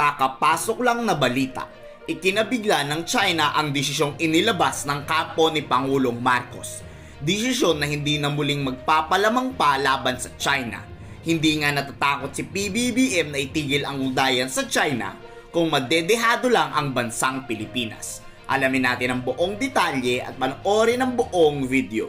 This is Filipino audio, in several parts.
Kakapasok lang na balita, ikinabigla ng China ang desisyong inilabas ng kapo ni Pangulong Marcos. Desisyon na hindi na muling magpapalamang pa laban sa China. Hindi nga natatakot si PBBM na itigil ang udayan sa China kung madedehado lang ang bansang Pilipinas. Alamin natin ang buong detalye at panoorin ang buong video.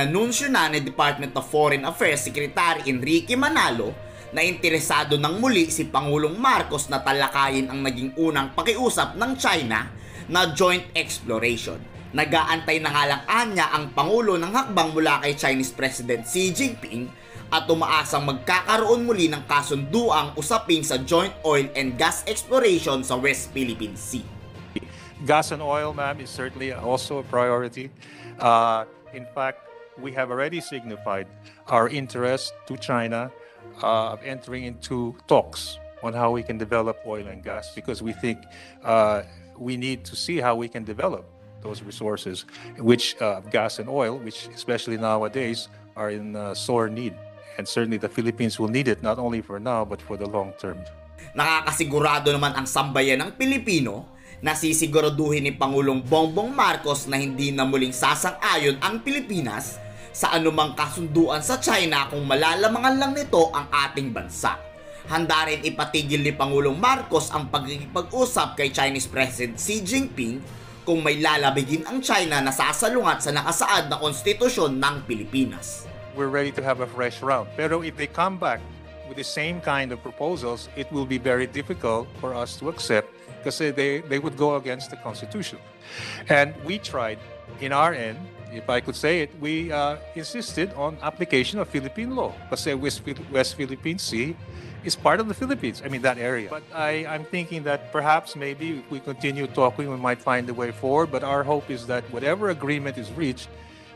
Inanunsyo na ni Department of Foreign Affairs Secretary Enrique Manalo na interesado ng muli si Pangulong Marcos na talakayin ang naging unang pakiusap ng China na joint exploration. Nagaantay na nga lang anya ang Pangulo ng hakbang mula kay Chinese President Xi Jinping at umaasang magkakaroon muli ng kasunduang usapin sa joint oil and gas exploration sa West Philippine Sea. Gas and oil, ma'am, is certainly also a priority. Uh, in fact, we have already signified our interest to China uh, of entering into talks on how we can develop oil and gas because we think uh, we need to see how we can develop those resources, which uh, gas and oil, which especially nowadays are in uh, sore need. And certainly the Philippines will need it not only for now but for the long term. Nakakasigurado naman ang sambayan ng Pilipino na sisiguraduhin ni Pangulong Bongbong Marcos na hindi na muling sasang-ayon ang Pilipinas sa anumang kasunduan sa China kung malalamangan lang nito ang ating bansa. Handa rin ipatigil ni Pangulong Marcos ang pagkikipag-usap kay Chinese President Xi Jinping kung may lalabigin ang China na sasalungat sa nakasaad na konstitusyon ng Pilipinas. We're ready to have a fresh round. Pero if they come back with the same kind of proposals, it will be very difficult for us to accept because they, they would go against the Constitution. And we tried in our end, if I could say it, we uh, insisted on application of Philippine law because West, West Philippine Sea is part of the Philippines, I mean that area. But I, I'm thinking that perhaps maybe if we continue talking, we might find a way forward. But our hope is that whatever agreement is reached,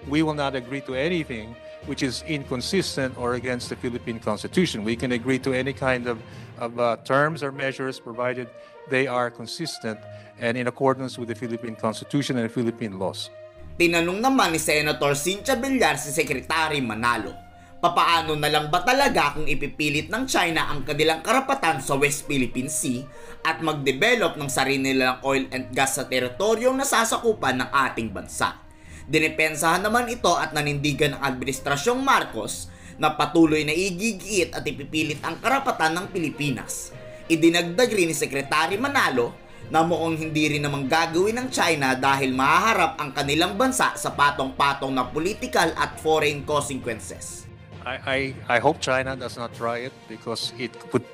we will not agree to anything which is inconsistent or against the Philippine Constitution. We can agree to any kind of, of uh, terms or measures provided they are consistent and in accordance with the Philippine Constitution and Philippine laws. Tinanong naman ni Senator Cynthia Villar si Secretary Manalo, papaano na lang ba talaga kung ipipilit ng China ang kanilang karapatan sa West Philippine Sea at mag-develop ng sarili nilang oil and gas sa teritoryong nasasakupan ng ating bansa. Dinipensahan naman ito at nanindigan ng Administrasyong Marcos na patuloy na igigit at ipipilit ang karapatan ng Pilipinas. Idinagdag rin ni Secretary Manalo na mukhang hindi rin naman gagawin ng China dahil mahaharap ang kanilang bansa sa patong-patong na political at foreign consequences. I, I, I hope China does not try it because it would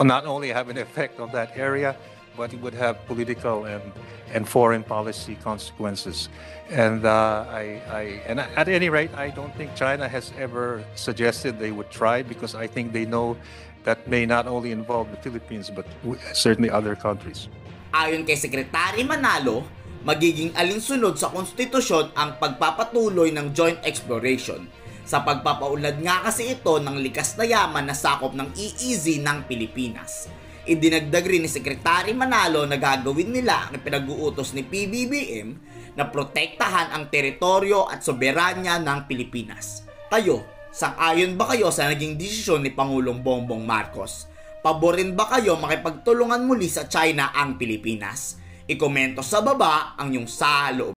not only have an effect on that area, but it would have political and, and foreign policy consequences. And uh, I, I, and at any rate, I don't think China has ever suggested they would try because I think they know that may not only involve the Philippines but certainly other countries. Ayon kay Sekretary Manalo, magiging alinsunod sa konstitusyon ang pagpapatuloy ng joint exploration. Sa pagpapaulad nga kasi ito ng likas na yaman na sakop ng EEZ ng Pilipinas. Idinagdag rin ni Sekretary Manalo na gagawin nila ang pinag-uutos ni PBBM na protektahan ang teritoryo at soberanya ng Pilipinas. Kayo, Sang-ayon ba kayo sa naging desisyon ni Pangulong Bongbong Marcos? Paborin ba kayo makipagtulungan muli sa China ang Pilipinas? Ikomento sa baba ang yung sa.